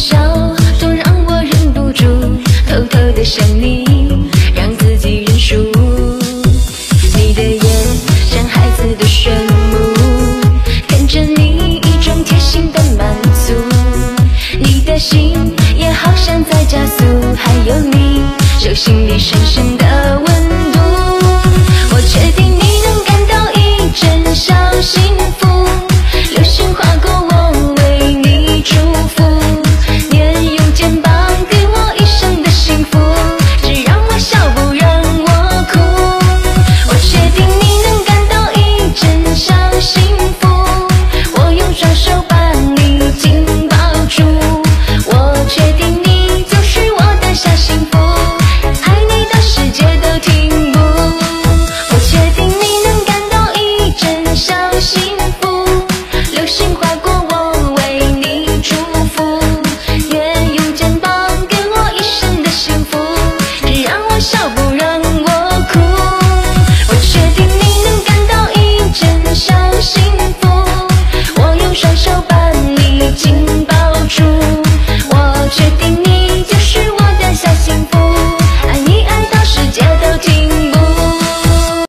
笑总让我忍不住偷偷的想你，让自己认输。你的眼像孩子的炫目，看着你一种贴心的满足。你的心也好像在加速，还有你手心里深深的。